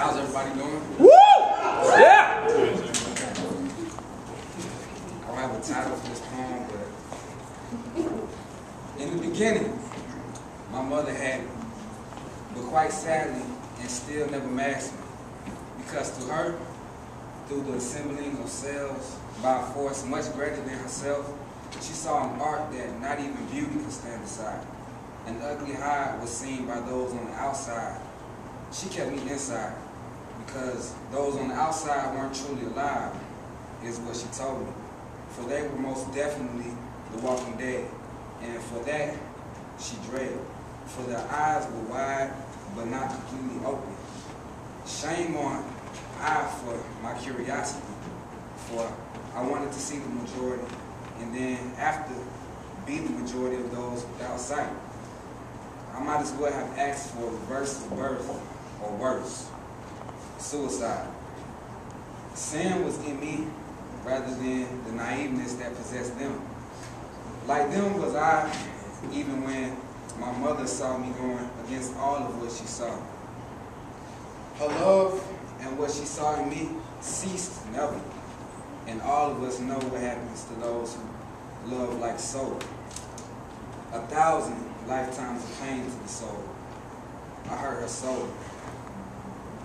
How's everybody doing? Woo! Yeah! I don't have a title for this poem, but in the beginning, my mother had me, but quite sadly, and still never masked me. Because to her, through the assembling of cells by a force much greater than herself, she saw an art that not even beauty could stand aside. An ugly hide was seen by those on the outside. She kept me inside because those on the outside weren't truly alive, is what she told me. For they were most definitely the walking dead. And for that, she dreaded. For their eyes were wide, but not completely open. Shame on I for my curiosity, for I wanted to see the majority, and then after be the majority of those without sight. I might as well have asked for reverse of birth, or worse, suicide. Sin was in me rather than the naiveness that possessed them. Like them was I, even when my mother saw me going against all of what she saw. Her love and what she saw in me ceased never. And all of us know what happens to those who love like so. A thousand lifetimes of pain to the soul. I hurt her soul.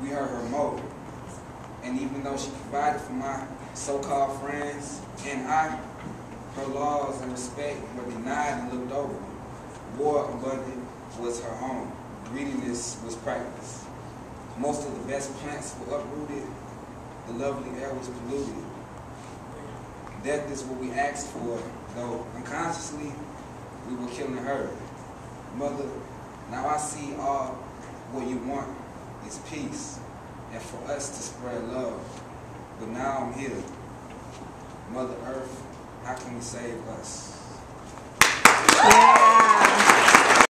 We hurt her more. And even though she provided for my so-called friends and I, her laws and respect were denied and looked over. War abundant was her home. Greediness was practiced. Most of the best plants were uprooted. The lovely air was polluted. Death is what we asked for, though unconsciously we were killing her. Mother, now I see all what you want is peace and for us to spread love. But now I'm here. Mother Earth, how can we save us?